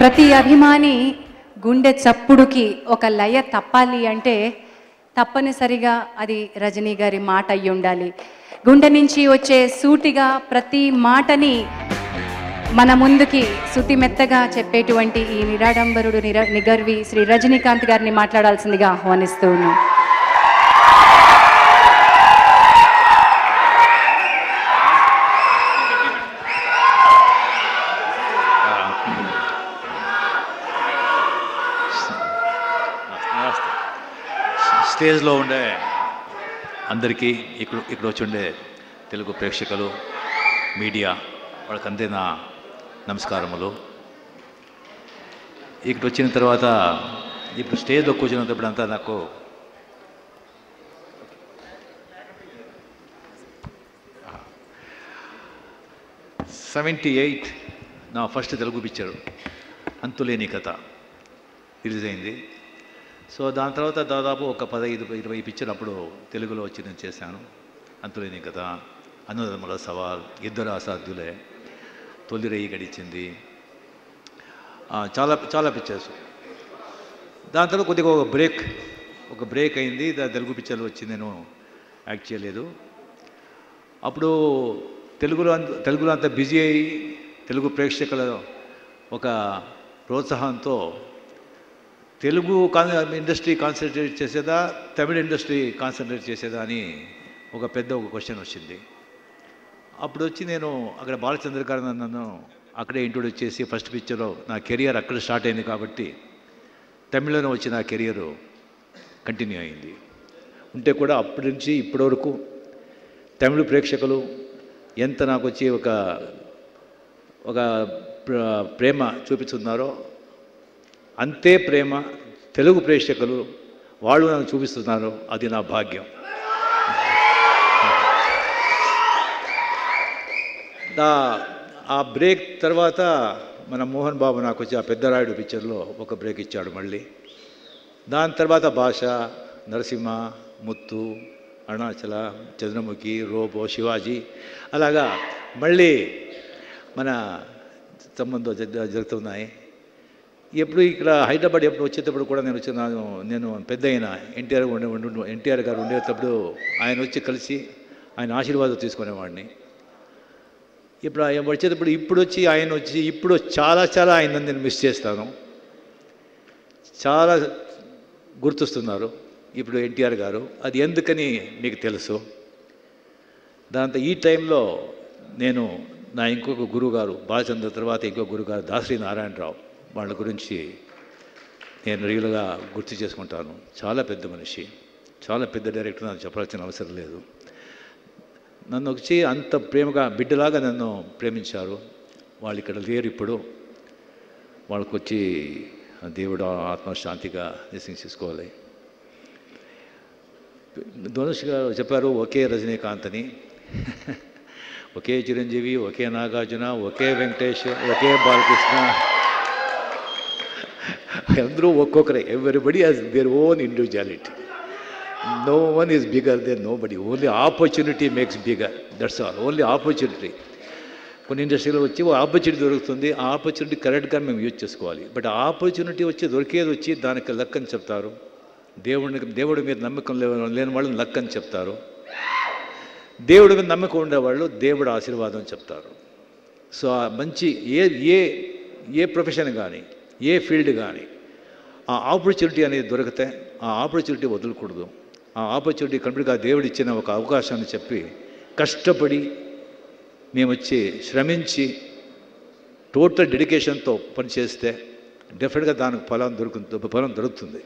ప్రతి అభిమాని గుండె చప్పుడుకి ఒక లయ తప్పాలి అంటే తప్పనిసరిగా అది రజనీ గారి మాట అయి ఉండాలి. గుండె నుంచి వచ్చే సూటిగా ప్రతి మాటని మన ముందుకి శుతి మెత్తగా చెప్పేటువంటి ఈ నిరాడంబరుడు నిర నిగర్వి శ్రీ రజనీకాంత్ గారిని మాట్లాడాల్సిందిగా ఆహ్వానిస్తూ ఉన్నాం. స్టేజ్లో ఉండే అందరికీ ఇక్కడ ఇక్కడ వచ్చి ఉండే తెలుగు ప్రేక్షకులు మీడియా వాళ్ళకందే నా నమస్కారములు. ఇక్కడ వచ్చిన తర్వాత ఇప్పుడు స్టేజ్లో కూర్చున్నప్పుడు అంతా నాకు సెవెంటీ ఎయిట్ నా first Telugu picture Anthuleni Katha. Release అయింది. సో దాని తర్వాత దాదాపు ఒక పదహైదు ఇరవై పిక్చర్ అప్పుడు తెలుగులో వచ్చి నేను చేశాను. అంతులేని కథ అన్నదమ్ముల సవాల్ ఇద్దరు అసాధ్యులే తొలి రేయి గడిచింది. చాలా చాలా పిక్చర్స్ దాని తర్వాత కొద్దిగా ఒక బ్రేక్ ఒక బ్రేక్ అయింది. తెలుగు పిక్చర్లు వచ్చి నేను యాక్ట్ చేయలేదు. అప్పుడు తెలుగులో అంత తెలుగులో అంత బిజీ అయ్యి తెలుగు ప్రేక్షకుల ఒక ప్రోత్సాహంతో తెలుగు ఇండస్ట్రీ కాన్సన్ట్రేట్ చేసేదా తమిళ ఇండస్ట్రీ కాన్సన్ట్రేట్ చేసేదా అని ఒక పెద్ద ఒక క్వశ్చన్ వచ్చింది. అప్పుడు వచ్చి నేను అక్కడ బాలచంద్ర గారు నన్ను అక్కడే ఇంట్రొడ్యూస్ చేసి ఫస్ట్ పిక్చర్లో నా కెరియర్ అక్కడ స్టార్ట్ అయింది కాబట్టి తమిళలో వచ్చి నా కెరియర్ కంటిన్యూ అయింది. ఉంటే కూడా అప్పటి నుంచి ఇప్పటి వరకు తమిళ ప్రేక్షకులు ఎంత నాకు వచ్చి ఒక ఒక ప్ర- ప్రేమ చూపిస్తున్నారో అంతే ప్రేమ తెలుగు ప్రేక్షకులు వాళ్ళు నన్ను చూపిస్తున్నారు అది నా భాగ్యం దా ఆ బ్రేక్ తర్వాత మన మోహన్ బాబు నాకు వచ్చి ఆ పెద్దరాయుడు పిక్చర్లో ఒక బ్రేక్ ఇచ్చాడు మళ్ళీ దాని తర్వాత భాష నరసింహ ముత్తు అరుణాచల చంద్రముఖి రోబో శివాజీ అలాగా మళ్ళీ మన సంబంధం జ- జరుగుతున్నాయి ఎప్పుడు ఇక్కడ హైదరాబాద్ ఎప్పుడు వచ్చేటప్పుడు కూడా నేను వచ్చినాను నేను పెద్ద అయిన ఎన్టీఆర్ ఉండే ఉండు ఎన్టీఆర్ గారు ఉండేటప్పుడు ఆయన వచ్చి కలిసి ఆయన ఆశీర్వాదం తీసుకునేవాడిని. ఇప్పుడు ఆయన వచ్చేటప్పుడు ఇప్పుడు వచ్చి ఆయన వచ్చి ఇప్పుడు చాలా చాలా ఆయన నేను మిస్ చేస్తాను. చాలా గుర్తొస్తున్నారు ఇప్పుడు ఎన్టీఆర్ గారు. అది ఎందుకని మీకు తెలుసు? దాంతో ఈ టైంలో నేను నా ఇంకొక గురువు గారు బాలచంద్ర తర్వాత ఇంకో గురువు గారు దాసరి నారాయణరావు. వాళ్ళ గురించి నేను రియల్గా గుర్తు చేసుకుంటాను. చాలా పెద్ద మనిషి. చాలా పెద్ద డైరెక్టర్ నాకు చెప్పాల్సిన అవసరం లేదు. నన్ను వచ్చి అంత ప్రేమగా బిడ్డలాగా నన్ను ప్రేమించారు. వాళ్ళు ఇక్కడ లేరు ఇప్పుడు. వాళ్ళకి వచ్చి దేవుడు ఆత్మశాంతిగా నిశ్చయించుకోవాలి ధనుష్ గారు చెప్పారు ఒకే రజనీకాంత్ అని ఒకే చిరంజీవి ఒకే నాగార్జున ఒకే వెంకటేష్ ఒకే బాలకృష్ణ. అందరూ ఒక్కొక్కరే everybody has their own individuality no one is bigger than nobody only opportunity makes bigger that's all only opportunity కొన్ని ఇండస్ట్రీలో వచ్చి ఓ ఆపర్చునిటీ దొరుకుతుంది. ఆ ఆపర్చునిటీ కరెక్ట్గా మేము యూజ్ చేసుకోవాలి. బట్ ఆ ఆపర్చునిటీ వచ్చి దొరికేది వచ్చి దానికి లక్ అని చెప్తారు. దేవుడికి దేవుడి మీద నమ్మకం లేని వాళ్ళని లక్ అని చెప్తారు. దేవుడి మీద నమ్మకం ఉండేవాళ్ళు దేవుడు ఆశీర్వాదం చెప్తారు. సో ఆ మంచి ఏ ఏ ఏ ప్రొఫెషన్ కానీ ఏ ఫీల్డ్ కానీ ఆ ఆపర్చునిటీ అనేది దొరికితే ఆ ఆపర్చునిటీ వదలకూడదు. ఆ ఆపర్చునిటీ కంప్లీట్గా దేవుడు ఇచ్చిన ఒక అవకాశాన్ని చెప్పి కష్టపడి మేము వచ్చి శ్రమించి టోటల్ డెడికేషన్తో పనిచేస్తే డెఫినెట్గా దానికి ఫలం దొరుకుతుంది ఫలం దొరుకుతుంది.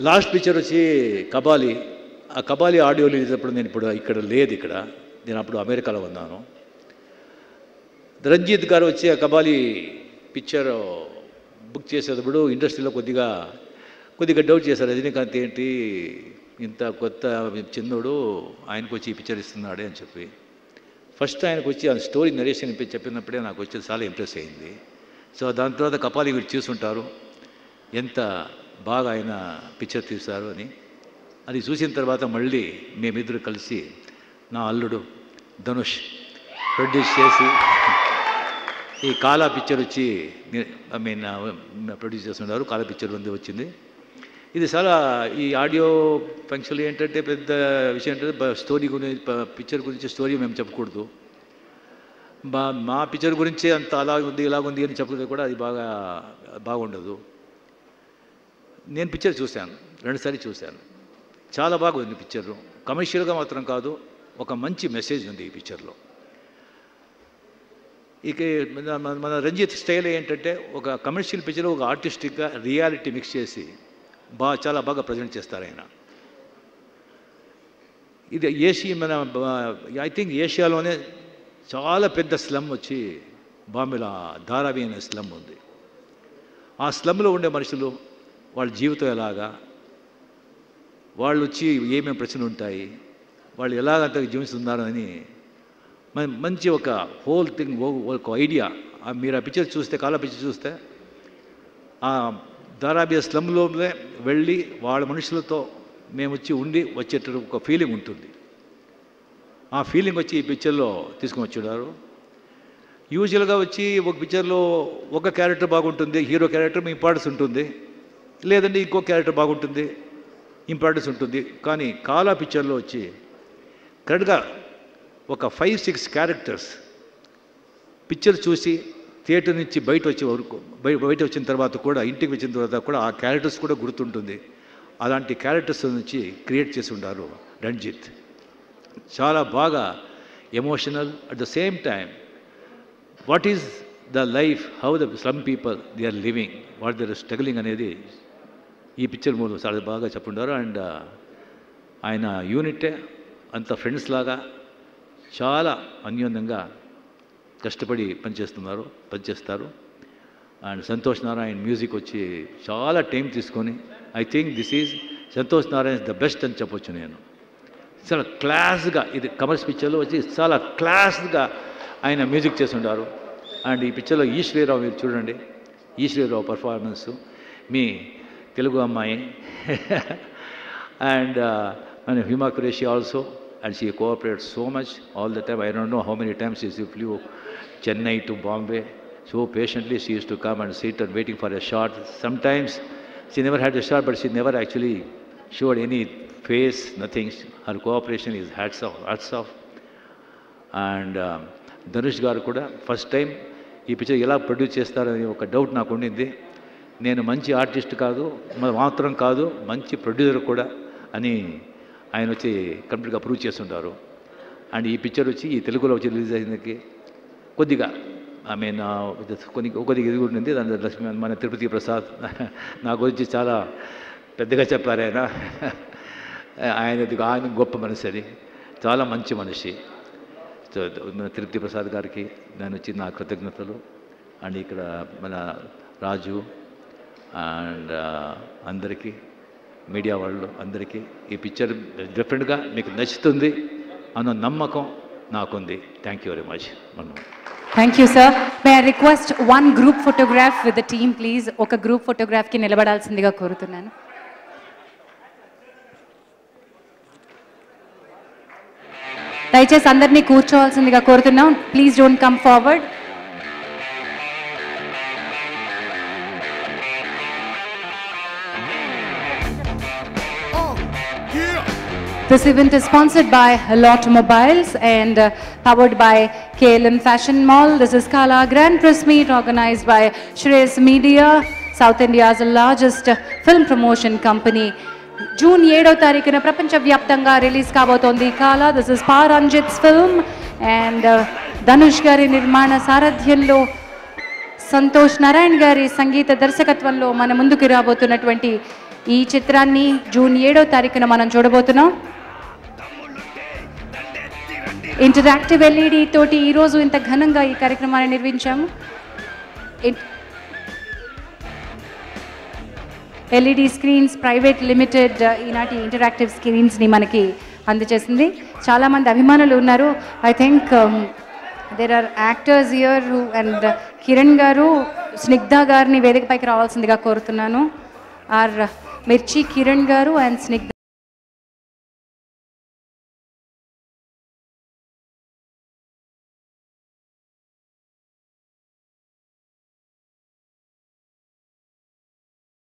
లాస్ట్ పిక్చర్ వచ్చి కబాలి. ఆ కబాలి ఆడియో లేనప్పుడు నేను ఇప్పుడు ఇక్కడ లేదు ఇక్కడ. నేను అప్పుడు అమెరికాలో ఉన్నాను. రంజిత్ గారు వచ్చి ఆ కబాలి పిక్చర్ బుక్ చేసేటప్పుడు ఇండస్ట్రీలో కొద్దిగా కొద్దిగా డౌట్ చేశారు రజనీకాంత్ ఏంటి ఇంత కొత్త చిన్నోడు ఆయనకు వచ్చి ఈ పిక్చర్ ఇస్తున్నాడే అని చెప్పి. ఫస్ట్ ఆయనకు వచ్చి ఆ స్టోరీ నరేషన్ చెప్పినప్పుడే నాకు వచ్చి చాలా ఇంప్రెస్ అయింది. సో దాని తర్వాత కపాలి వీళ్ళు చూసుంటారు ఎంత బాగా ఆయన పిక్చర్ తీశారు అని. అది చూసిన తర్వాత మళ్ళీ మేమిద్దరు కలిసి నా అల్లుడు ధనుష్ ప్రొడ్యూస్ చేసి ఈ కాలా పిక్చర్ వచ్చి ఐ మీన్ ప్రొడ్యూస్ చేస్తున్నారు కాలా పిక్చర్ ఉంది వచ్చింది. ఇది చాలా ఈ ఆడియో ఫంక్షన్ ఏంటంటే పెద్ద విషయం ఏంటంటే స్టోరీ గురించి పిక్చర్ గురించి స్టోరీ మేము చెప్పకూడదు. మా మా పిక్చర్ గురించి అంత అలా ఉంది ఇలా ఉంది అని చెప్పకపోతే కూడా అది బాగా బాగుండదు. నేను పిక్చర్ చూశాను రెండుసారి చూశాను. చాలా బాగుంది పిక్చర్. కమర్షియల్గా మాత్రం కాదు ఒక మంచి మెసేజ్ ఉంది ఈ పిక్చర్లో. ఇక మన మన- రంజిత్ స్టైల్ ఏంటంటే ఒక కమర్షియల్ పిక్చర్ ఒక ఆర్టిస్టిక్గా రియాలిటీ మిక్స్ చేసి బాగా చాలా బాగా ప్రజెంట్ చేస్తారు ఆయన. ఇది ఏషియా మన ఐ థింక్ ఏషియాలోనే చాలా పెద్ద స్లమ్ వచ్చి బాంబేలో ధారావి అనే స్లమ్ ఉంది. ఆ స్లమ్లో ఉండే మనుషులు వాళ్ళ జీవితం ఎలాగా? వాళ్ళు వచ్చి ఏమేమి ప్రశ్నలు ఉంటాయి? వాళ్ళు ఎలాగంత జీవిస్తున్నారని మంచి ఒక హోల్ థింగ్ ఒక ఐడియా. ఆ మీరు ఆ పిక్చర్ చూస్తే కాల పిక్చర్ చూస్తే ఆ దారాబియా స్లమ్లోనే వెళ్ళి వాళ్ళ మనుషులతో మేము వచ్చి ఉండి వచ్చేటట్టు ఒక ఫీలింగ్ ఉంటుంది. ఆ ఫీలింగ్ వచ్చి ఈ పిక్చర్లో తీసుకొని వచ్చున్నారు యూజువల్గా వచ్చి ఒక పిక్చర్లో ఒక క్యారెక్టర్ బాగుంటుంది హీరో క్యారెక్టర్ ఇంపార్టెన్స్ ఉంటుంది లేదంటే ఇంకో క్యారెక్టర్ బాగుంటుంది ఇంపార్టెన్స్ ఉంటుంది. కానీ కాలా పిక్చర్లో వచ్చి కరెక్ట్గా ఒక ఫైవ్ సిక్స్ క్యారెక్టర్స్ పిక్చర్ చూసి థియేటర్ నుంచి బయట వచ్చే వరకు బయట వచ్చిన తర్వాత కూడా ఇంటికి వచ్చిన తర్వాత కూడా ఆ క్యారెక్టర్స్ కూడా గుర్తుంటుంది. అలాంటి క్యారెక్టర్స్ నుంచి క్రియేట్ చేసి ఉండారు రంజిత్ చాలా బాగా emotional at the same time what is the life how the some people they are living what they are struggling అనేది ఈ పిక్చర్ మూడు చాలా బాగా చెప్పుండారు. అండ్ uh, ఆయన యూనిటే అంత ఫ్రెండ్స్ లాగా చాలా అన్యోన్యంగా కష్టపడి పనిచేస్తున్నారు పనిచేస్తారు. అండ్ సంతోష్ నారాయణ మ్యూజిక్ వచ్చి చాలా టైం తీసుకొని I think this is Santhosh Narayana the best అని చెప్పొచ్చు నేను. చాలా క్లాస్గా ఇది కమర్స్ పిక్చర్లో వచ్చి చాలా క్లాస్గా ఆయన మ్యూజిక్ చేస్తుంటారు. అండ్ ఈ పిక్చర్లో ఈశ్వరరావు మీరు చూడండి. ఈశ్వరరావు పర్ఫార్మెన్స్ మీ తెలుగు అమ్మాయి. అండ్ మన Huma Qureshi also and she cooperate so much all the time I don't know how many times is you flew Chennai to Bombay so patiently she use to come and seat and waiting for a shot some times she never had a shot but she never actually showed any face nothing. And cooperation is hats off hats off and Dhanush garu కూడా first time ఈ picture ఎలా produce చేస్తారని ఒక doubt నాకు ఉండింది. నేను మంచి artist కాదు మాత్రం కాదు మంచి ప్రొడ్యూసర్ కూడా అని ఆయన వచ్చి కంప్లీట్గా ప్రూవ్ చేస్తుంటారు. అండ్ ఈ పిక్చర్ వచ్చి ఈ తెలుగులో వచ్చి రిలీజ్ అయిందికి కొద్దిగా ఐ మీన్ కొన్ని కొద్దిగా ఇది ఉంటుంది దాని లక్ష్మీ మన తిరుపతి ప్రసాద్ నా గురించి చాలా పెద్దగా చెప్పారు ఆయన. ఆయన ఆయన గొప్ప మనిషి అది. చాలా మంచి మనిషి. మన తిరుపతి ప్రసాద్ గారికి నేను వచ్చి నా కృతజ్ఞతలు. అండ్ ఇక్కడ మన రాజు అండ్ అందరికీ మీడియా వాళ్ళు అందరికీ ఈ పిక్చర్ డిఫరెంట్గా మీకు నచ్చుతుంది అన్న నమ్మకం నాకుంది. Thank you very much thank you sir may I request one group photograph with the team please ఒక గ్రూప్ ఫోటోగ్రాఫ్కి నిలబడాల్సిందిగా కోరుతున్నాను. దయచేసి అందరినీ కూర్చోవాల్సిందిగా కోరుతున్నాం. Please don't come forward This event is sponsored by Lot Mobiles and uh, powered by KLM Fashion Mall. This is Kala Grand Press Meet organized by Shreyas Media, South India's largest uh, film promotion company. June ఏడవ తారీఖున ప్రపంచవ్యాప్తంగా release కాబోతోంది కాలా this is పార్ అంజిత్స్ film and Dhanush గారి నిర్మాణ సారథ్యంలో సంతోష్ నారాయణ్ గారి సంగీత దర్శకత్వంలో మన ముందుకు రాబోతున్నటువంటి ఈ చిత్రాన్ని జూన్ ఏడవ తారీఖున మనం చూడబోతున్నాం ఇంటరాక్టివ్ ఎల్ఈడి తోటి ఈరోజు ఇంత ఘనంగా ఈ కార్యక్రమాన్ని నిర్మించాము LED screens private limited uh, ఈనాటి ఇంటరాక్టివ్ స్క్రీన్స్ని మనకి అందజేసింది చాలామంది అభిమానులు ఉన్నారు. I think there are actors year and Kiran garu Snigdha గారిని వేదికపైకి రావాల్సిందిగా కోరుతున్నాను. ఆర్ uh, మిర్చి కిరణ్ గారు అండ్ స్నిగ్ధ